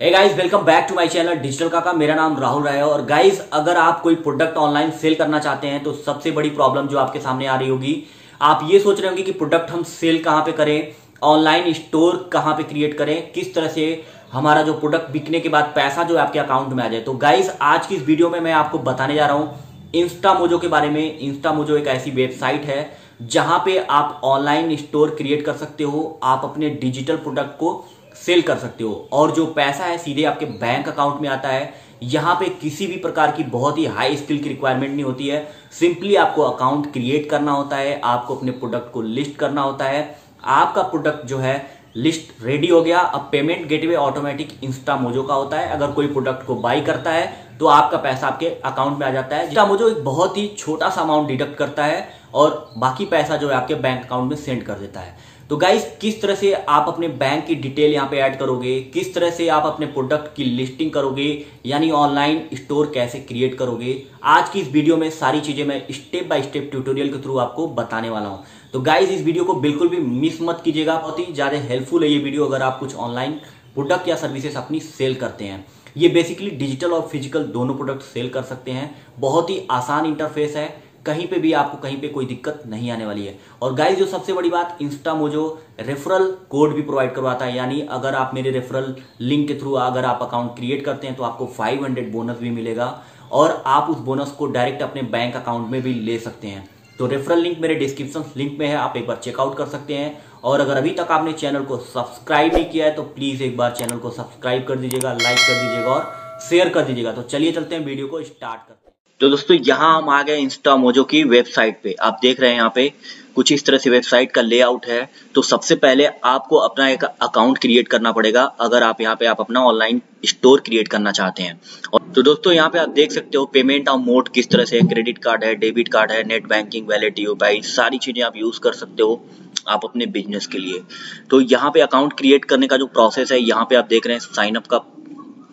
Guys welcome back to my channel digital Kaka मेरा नाम राहुल राय है और गाइस अगर आप कोई प्रोडक्ट ऑनलाइन सेल करना चाहते हैं तो सबसे बड़ी प्रॉब्लम जो आपके सामने आ रही होगी, आप ये सोच रहे होंगे कि प्रोडक्ट हम सेल कहाँ पे करें ऑनलाइन स्टोर कहाँ पे क्रिएट करें, किस तरह से हमारा जो प्रोडक्ट बिकने के बाद पैसा जो आपके अकाउंट में आ जाए। तो गाइस आज की इस वीडियो में मैं आपको बताने जा रहा हूँ इंस्टा मोजो के बारे में। इंस्टा मोजो एक ऐसी वेबसाइट है, जहाँ पे आप ऑनलाइन स्टोर क्रिएट कर सकते हो। आप अपने डिजिटल प्रोडक्ट को सेल कर सकते हो। और जो पैसा है, सीधे आपके बैंक अकाउंट में आता है। यहाँ पे किसी भी प्रकार की बहुत ही हाई स्किल की रिक्वायरमेंट नहीं होती है। सिंपली आपको अकाउंट क्रिएट करना होता है। आपको अपने प्रोडक्ट को लिस्ट करना होता है। आपका प्रोडक्ट जो है लिस्ट रेडी हो गया। अब payment gateway automatic Instamojo का होता है। अगर कोई प्रोडक्ट को बाई करता है तो आपका पैसा आपके अकाउंट में आ जाता है। इंस्टा मोजो एक बहुत ही छोटा सा अमाउंट डिडक्ट करता है। और बाकी पैसा जो है आपके बैंक अकाउंट में सेंड कर देता है। तो गाइस किस तरह से आप अपने बैंक की डिटेल यहाँ पे ऐड करोगे? किस तरह से आप अपने प्रोडक्ट की लिस्टिंग करोगे? यानी ऑनलाइन स्टोर कैसे क्रिएट करोगे? आज की इस वीडियो में सारी चीज़ें मैं स्टेप बाय स्टेप ट्यूटोरियल के थ्रू आपको बताने वाला हूँ। तो गाइस इस वीडियो को बिल्कुल भी मिस मत कीजिएगा। बहुत ही ज़्यादा हेल्पफुल है ये वीडियो अगर आप कुछ ऑनलाइन प्रोडक्ट या सर्विसेस अपनी सेल करते हैं। ये बेसिकली डिजिटल और फ़िज़िकल दोनों प्रोडक्ट सेल कर सकते हैं। बहुत ही आसान इंटरफेस है। कहीं पे भी आपको कहीं पे कोई दिक्कत नहीं आने वाली है। और गाइस जो सबसे बड़ी बात इंस्टा मोजो रेफरल कोड भी प्रोवाइड करवाता है। यानी अगर आप मेरे रेफरल लिंक के थ्रू अगर आप अकाउंट क्रिएट करते हैं तो आपको 500 बोनस भी मिलेगा। और आप उस बोनस को डायरेक्ट अपने बैंक अकाउंट में भी ले सकते हैं। तो रेफरल लिंक मेरे डिस्क्रिप्शन लिंक में है, आप एक बार चेकआउट कर सकते हैं। और अगर अभी तक आपने चैनल को सब्सक्राइब नहीं किया है तो प्लीज़ एक बार चैनल को सब्सक्राइब कर दीजिएगा लाइक कर दीजिएगा और शेयर कर दीजिएगा। तो चलिए चलते हैं वीडियो को स्टार्ट करते हैं। तो दोस्तों, यहाँ हम आ गए इंस्टा मोजो की वेबसाइट पे। आप देख रहे हैं यहाँ पे कुछ इस तरह से वेबसाइट का लेआउट है। तो सबसे पहले आपको अपना एक अकाउंट क्रिएट करना पड़ेगा, अगर आप यहाँ पे आप अपना ऑनलाइन स्टोर क्रिएट करना चाहते हैं। और तो दोस्तों, यहाँ पे आप देख सकते हो पेमेंट और मोड किस तरह से क्रेडिट कार्ड है डेबिट कार्ड है नेट बैंकिंग वैलेट यूपीआई सारी चीज़ें आप यूज़ कर सकते हो आप अपने बिज़नेस के लिए। तो यहाँ पे अकाउंट क्रिएट करने का जो प्रोसेस है, यहाँ पे आप देख रहे हैं साइन अप का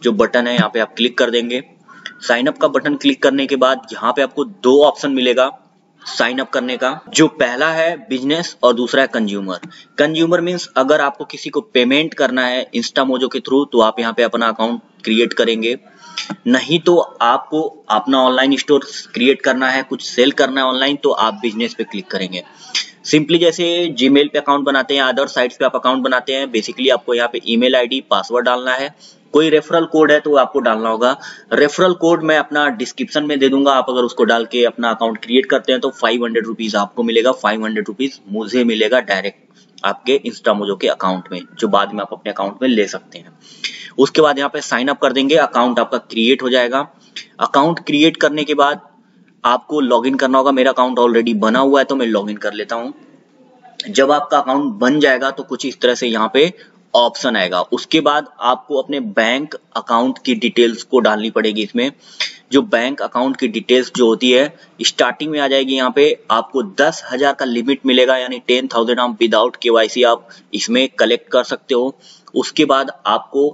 जो बटन है, यहाँ पे आप क्लिक कर देंगे। साइन अप का बटन क्लिक करने के बाद यहाँ पे आपको दो ऑप्शन मिलेगा साइन अप करने का, जो पहला है बिज़नेस और दूसरा है कंज्यूमर। कंज्यूमर मीन्स अगर आपको किसी को पेमेंट करना है इंस्टा मोजो के थ्रू तो आप यहाँ पे अपना अकाउंट क्रिएट करेंगे। नहीं तो आपको अपना ऑनलाइन स्टोर क्रिएट करना है, कुछ सेल करना है ऑनलाइन तो आप बिज़नेस पे क्लिक करेंगे। सिंपली जैसे जीमेल पे अकाउंट बनाते हैं, अदर साइट्स पे आप अकाउंट बनाते हैं, बेसिकली आपको यहाँ पे ईमेल आईडी, पासवर्ड डालना है। कोई रेफरल कोड है तो आपको डालना होगा। रेफरल कोड मैं अपना डिस्क्रिप्शन में दे दूँगा। आप अगर उसको डाल के अपना अकाउंट क्रिएट करते हैं तो फाइव हंड्रेड रुपीज़ आपको मिलेगा। फाइव हंड्रेड रुपीज़ मुझे मिलेगा डायरेक्ट आपके इंस्टामोजो के अकाउंट में, जो बाद में आप अपने अकाउंट में ले सकते हैं। उसके बाद यहाँ पे साइन अप कर देंगे। अकाउंट आपका क्रिएट हो जाएगा। अकाउंट क्रिएट करने के बाद आपको लॉगिन करना होगा। मेरा अकाउंट ऑलरेडी बना हुआ है तो मैं लॉगिन कर लेता हूँ। जब आपका अकाउंट बन जाएगा तो कुछ इस तरह से यहाँ पे ऑप्शन आएगा। उसके बाद आपको अपने बैंक अकाउंट की डिटेल्स को डालनी पड़ेगी इसमें। जो बैंक अकाउंट की डिटेल्स जो होती है स्टार्टिंग में आ जाएगी यहाँ पे। आपको दस हज़ार का लिमिट मिलेगा, यानी टेन थाउज़ेंड आप विदाउट केवाईसी आप इसमें कलेक्ट कर सकते हो। उसके बाद आपको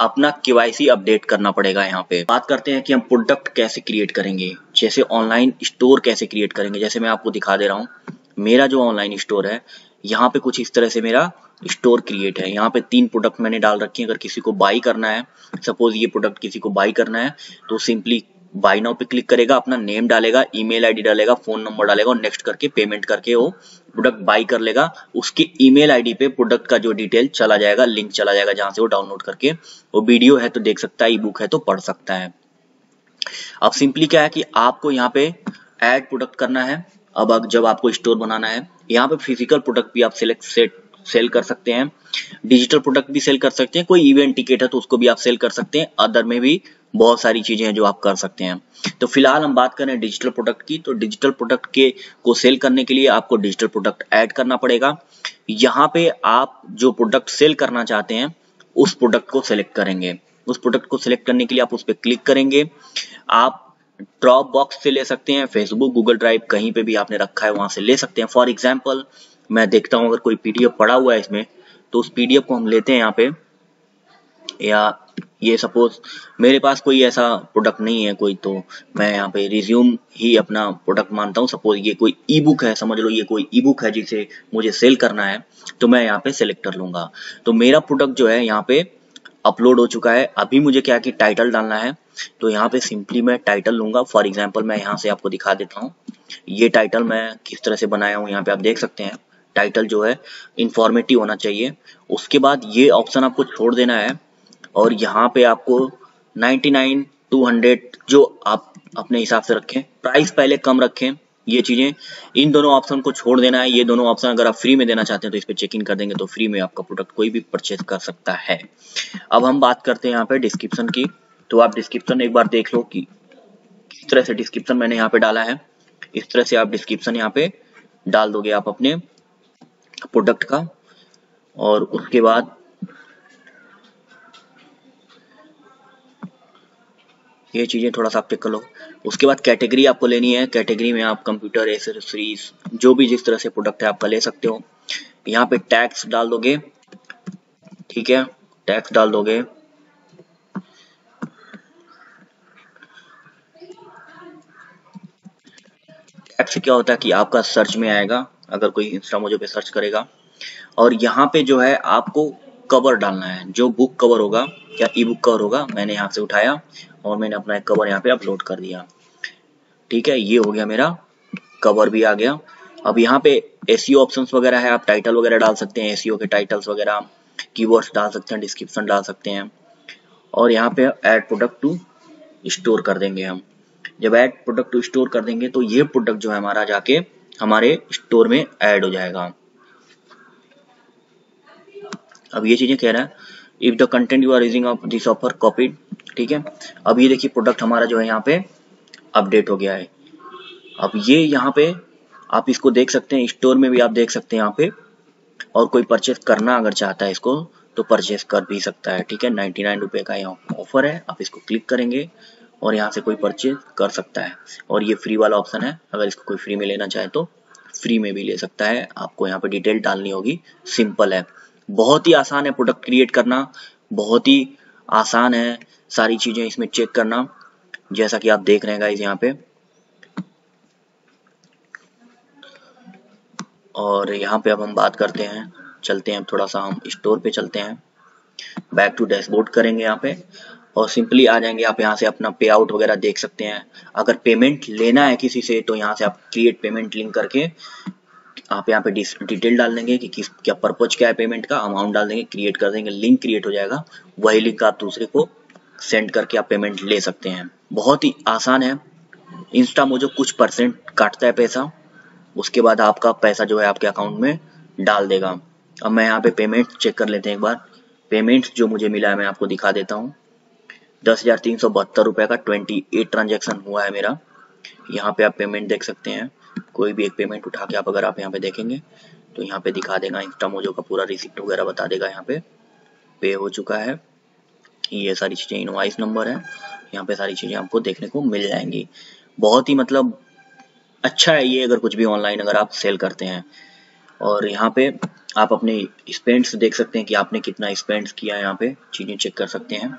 अपना केवाईसी अपडेट करना पड़ेगा यहाँ पे। बात करते हैं कि हम प्रोडक्ट कैसे क्रिएट करेंगे, जैसे ऑनलाइन स्टोर कैसे क्रिएट करेंगे। जैसे मैं आपको दिखा दे रहा हूँ, मेरा जो ऑनलाइन स्टोर है, यहाँ पे कुछ इस तरह से मेरा स्टोर क्रिएट है। यहाँ पे तीन प्रोडक्ट मैंने डाल रखे हैं। अगर किसी को बाई करना है सपोज़ ये प्रोडक्ट किसी को बाई करना है तो सिंपली बाई नाउ पे क्लिक करेगा, अपना नेम डालेगा ईमेल आईडी डालेगा फ़ोन नंबर डालेगा और नेक्स्ट करके पेमेंट करके वो प्रोडक्ट बाई कर लेगा। उसके ईमेल आईडी पे प्रोडक्ट का जो डिटेल चला जाएगा लिंक चला जाएगा जहाँ से वो डाउनलोड करके वो वीडियो है तो देख सकता है ई बुक है तो पढ़ सकता है। अब सिंपली क्या है कि आपको यहाँ पे एड प्रोडक्ट करना है। अब जब आपको स्टोर बनाना है, यहाँ पे फ़िज़िकल प्रोडक्ट भी आप सिलेक्ट सेट सेल कर सकते हैं। डिजिटल प्रोडक्ट भी सेल कर सकते हैं। कोई इवेंट टिकट है तो उसको भी आप सेल कर सकते हैं। अदर में भी बहुत सारी चीज़ें हैं जो आप कर सकते हैं। तो फ़िलहाल हम बात करें डिजिटल प्रोडक्ट की। तो डिजिटल प्रोडक्ट के को सेल करने के लिए आपको डिजिटल प्रोडक्ट ऐड करना पड़ेगा। यहाँ पे आप जो प्रोडक्ट सेल करना चाहते हैं, उस प्रोडक्ट को सिलेक्ट करेंगे। उस प्रोडक्ट को सिलेक्ट करने के लिए आप उस पर क्लिक करेंगे। आप ड्रॉप बॉक्स से ले सकते हैं फेसबुक गूगल ड्राइव कहीं पे भी आपने रखा है, वहाँ से ले सकते हैं। फॉर एग्ज़ाम्पल मैं देखता हूँ, अगर कोई पीडीएफ पड़ा हुआ है इसमें तो उस पीडीएफ को हम लेते हैं यहाँ पे। या ये सपोज़ मेरे पास कोई ऐसा प्रोडक्ट नहीं है कोई तो मैं यहाँ पे रिज्यूम ही अपना प्रोडक्ट मानता हूँ। सपोज़ ये कोई ई बुक है, समझ लो ये कोई ई बुक है जिसे मुझे सेल करना है तो मैं यहाँ पे सेलेक्ट कर लूँगा। तो मेरा प्रोडक्ट जो है यहाँ पे अपलोड हो चुका है। अभी मुझे क्या कि टाइटल डालना है तो यहाँ पे सिंपली मैं टाइटल लूँगा। फॉर एग्ज़ाम्पल मैं यहाँ से आपको दिखा देता हूँ। ये टाइटल मैं किस तरह से बनाया हूँ, यहाँ पे आप देख सकते हैं। टाइटल जो है इंफॉर्मेटिव होना चाहिए। उसके बाद ये ऑप्शन आपको छोड़ देना है और यहाँ पे आपको 99 200 जो आप अपने हिसाब से रखें प्राइस पहले कम रखें, ये चीज़ें, इन दोनों ऑप्शन को छोड़ देना है। ये दोनों ऑप्शन अगर आप फ्री में देना चाहते हैं तो इस पर चेक इन कर देंगे तो फ्री में आपका प्रोडक्ट कोई भी परचेज कर सकता है। अब हम बात करते हैं यहाँ पे डिस्क्रिप्शन की। तो आप डिस्क्रिप्शन एक बार देख लो कि किस तरह से डिस्क्रिप्शन मैंने यहाँ पे डाला है। इस तरह से आप डिस्क्रिप्शन यहाँ पे डाल दोगे आप अपने प्रोडक्ट का और उसके बाद ये चीज़ें थोड़ा सा आप चेक कर लो उसके बाद कैटेगरी आपको लेनी है। कैटेगरी में आप कंप्यूटर एसेसरीज जो भी जिस तरह से प्रोडक्ट है आपका ले सकते हो। यहाँ पे टैक्स डाल दोगे। ठीक है? टैक्स डाल दोगे। टैक्स क्या होता है कि आपका सर्च में आएगा। अगर कोई इंस्टा मोजो पे सर्च करेगा। और यहाँ पे जो है, आपको कवर डालना है। जो बुक कवर होगा या ई बुक कवर होगा, मैंने यहाँ से उठाया और मैंने अपना एक कवर यहाँ पे अपलोड कर दिया। ठीक है, ये हो गया मेरा कवर भी आ गया। अब यहाँ पे एसीओ ऑप्शंस वगैरह है, आप टाइटल वगैरह डाल सकते हैं एसीओ के टाइटल्स वगैरह कीवर्ड्स डाल सकते हैं डिस्क्रिप्शन डाल सकते हैं। और यहाँ पे ऐड प्रोडक्ट टू स्टोर कर देंगे हम। जब ऐड प्रोडक्ट टू स्टोर कर देंगे तो ये प्रोडक्ट जो है हमारा जाके हमारे स्टोर में ऐड हो जाएगा। अब ये चीज़ें कह रहा है if the content you are using this offer copied ठीक है? अब ये देखिए प्रोडक्ट हमारा जो है यहाँ पे अपडेट हो गया है। अब ये यहाँ पे आप इसको देख सकते हैं स्टोर में भी आप देख सकते हैं यहाँ पे, और कोई परचेज करना अगर चाहता है इसको तो परचेज कर भी सकता है, ठीक है? नाइन्टी नाइन रुपए का यहाँ ऑफ़र है, आप इसको क्लिक करेंगे। और यहाँ से कोई परचेज कर सकता है। और ये फ्री वाला ऑप्शन है। अगर इसको कोई फ्री में लेना चाहे तो फ्री में भी ले सकता है। आपको यहाँ पे डिटेल डालनी होगी। सिंपल है। बहुत ही आसान है प्रोडक्ट क्रिएट करना। बहुत ही आसान है सारी चीज़ें इसमें चेक करना। जैसा कि आप देख रहे हैं गाइज़ यहाँ पे। और यहाँ पे अब हम बात करते हैं। चलते हैं, थोड़ा सा हम स्टोर पे चलते हैं। बैक टू डैशबोर्ड करेंगे यहाँ पे। और सिंपली आ जाएँगे, आप यहाँ से अपना पे आउट वगैरह देख सकते हैं। अगर पेमेंट लेना है किसी से तो यहाँ से आप क्रिएट पेमेंट लिंक करके आप यहाँ पे डिटेल डाल देंगे कि किस क्या पर्पज क्या है पेमेंट का अमाउंट डाल देंगे क्रिएट कर देंगे लिंक क्रिएट हो जाएगा। वही लिंक आप दूसरे को सेंड करके आप पेमेंट ले सकते हैं। बहुत ही आसान है। इंस्टा मुझे कुछ परसेंट काटता है पैसा। उसके बाद आपका पैसा जो है आपके अकाउंट में डाल देगा। अब मैं यहाँ पे पेमेंट चेक कर लेते हैं एक बार। पेमेंट जो मुझे मिला है, मैं आपको दिखा देता हूँ। दस हज़ार तीन सौ बहत्तर का ट्वेंटी एट ट्रांजेक्शन हुआ है मेरा। यहाँ पे आप पेमेंट देख सकते हैं। कोई भी एक पेमेंट उठा के आप अगर आप यहाँ पे देखेंगे तो यहाँ पे दिखा देगा इंस्टा मोजो का पूरा रिसिप्ट वगैरह बता देगा यहाँ पे। पे हो चुका है। ये सारी चीज़ें इनवाइस नंबर है। यहाँ पे सारी चीज़ें आपको देखने को मिल जाएँगी। बहुत ही मतलब अच्छा है ये अगर कुछ भी ऑनलाइन अगर आप सेल करते हैं। और यहाँ पे आप अपने स्पेंड्स देख सकते हैं कि आपने कितना स्पेंड्स किया यहाँ पे। चीज़ें चेक कर सकते हैं।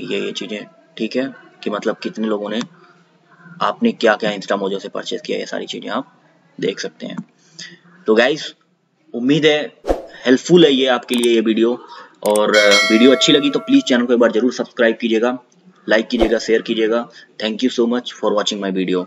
ये ये चीज़ें, ठीक है? कि मतलब कितने लोगों ने, आपने क्या क्या इंस्टा मोजो से परचेज किया, ये सारी चीज़ें आप देख सकते हैं। तो गाइज़ उम्मीद है हेल्पफुल है ये आपके लिए ये वीडियो और वीडियो अच्छी लगी तो प्लीज़ चैनल को एक बार ज़रूर सब्सक्राइब कीजिएगा लाइक कीजिएगा शेयर कीजिएगा। Thank you so much for watching my video